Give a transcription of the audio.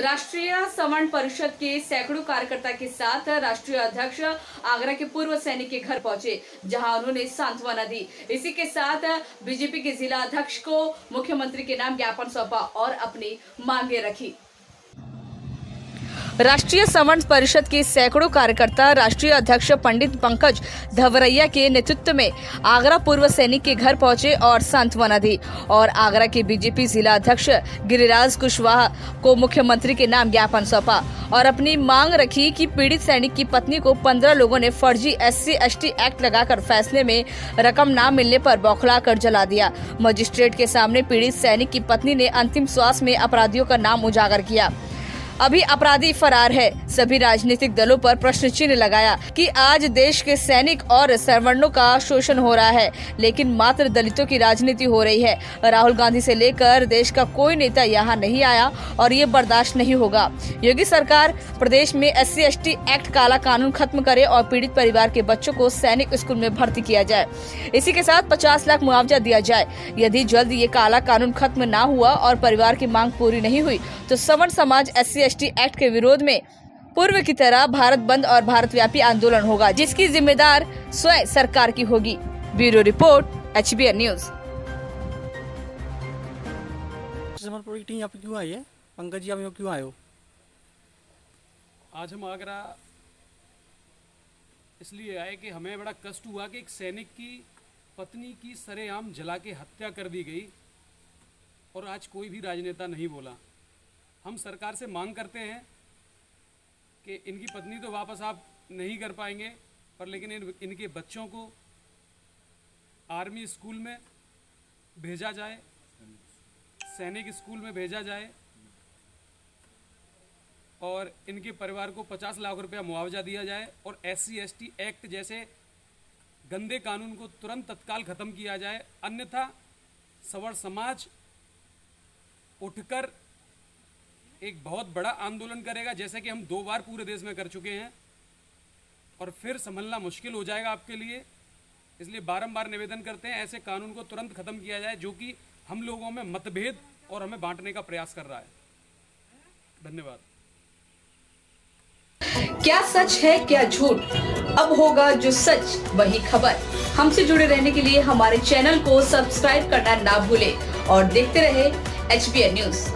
राष्ट्रीय समण परिषद के सैकड़ों कार्यकर्ता के साथ राष्ट्रीय अध्यक्ष आगरा के पूर्व सैनिक के घर पहुँचे, जहाँ उन्होंने सांत्वना दी। इसी के साथ बीजेपी के जिला अध्यक्ष को मुख्यमंत्री के नाम ज्ञापन सौंपा और अपनी मांगे रखी। राष्ट्रीय सवर्ण परिषद के सैकड़ों कार्यकर्ता, राष्ट्रीय अध्यक्ष पंडित पंकज धवरैया के नेतृत्व में आगरा पूर्व सैनिक के घर पहुँचे और सांत्वना दी। और आगरा के बीजेपी जिला अध्यक्ष गिरिराज कुशवाहा को मुख्यमंत्री के नाम ज्ञापन सौंपा और अपनी मांग रखी कि पीड़ित सैनिक की पत्नी को पंद्रह लोगों ने फर्जी S C S T act लगाकर फैसले में रकम न मिलने पर बौखला कर जला दिया। मजिस्ट्रेट के सामने पीड़ित सैनिक की पत्नी ने अंतिम श्वास में अपराधियों का नाम उजागर किया। अभी अपराधी फरार है। सभी राजनीतिक दलों पर प्रश्न चिन्ह लगाया कि आज देश के सैनिक और सवर्णों का शोषण हो रहा है, लेकिन मात्र दलितों की राजनीति हो रही है। राहुल गांधी से लेकर देश का कोई नेता यहाँ नहीं आया और ये बर्दाश्त नहीं होगा। योगी सरकार प्रदेश में एस सी एक्ट काला कानून खत्म करे और पीड़ित परिवार के बच्चों को सैनिक स्कूल में भर्ती किया जाए। इसी के साथ पचास लाख मुआवजा दिया जाए। यदि जल्द ये काला कानून खत्म न हुआ और परिवार की मांग पूरी नहीं हुई तो सवर्ण समाज एस सी एक्ट के विरोध में पूर्व की तरह भारत बंद और भारत व्यापी आंदोलन होगा जिसकी जिम्मेदार स्वयं सरकार की होगी। Bureau report H B news. Jamalpur की टीम यहाँ पे क्यों आई है? पंकज जी आप यहाँ क्यों आए हो? आज हम आगरा इसलिए आए कि हमें बड़ा कष्ट हुआ कि एक सैनिक की पत्नी की सरेआम जला के हत्या कर दी गई और आज कोई भी राजनेता नहीं बोला। हम सरकार से मांग करते हैं कि इनकी पत्नी तो वापस आप नहीं कर पाएँगे पर लेकिन इन, इनके बच्चों को आर्मी स्कूल में भेजा जाए सैनिक स्कूल में भेजा जाए और इनके परिवार को 50 लाख रुपया मुआवजा दिया जाए और एस सी एक्ट जैसे गंदे कानून को तुरंत तत्काल खत्म किया जाए। अन्यथा सवर समाज उठकर एक बहुत बड़ा आंदोलन करेगा, जैसे कि हम दो बार पूरे देश में कर चुके हैं। और फिर संभलना मुश्किल हो जाएगा आपके लिए। इसलिए बारंबार निवेदन करते हैं, ऐसे कानून को तुरंत खत्म किया जाए, जो कि हम लोगों में मतभेद और हमें बांटने का प्रयास कर रहा है। धन्यवाद। क्या सच है, क्या झूठ? अब होगा जो सच, वही खबर। हमसे जुड़े रहने के लिए हमारे चैनल को सब्सक्राइब करना ना भूले। और देखते रहे एचबीएन न्यूज़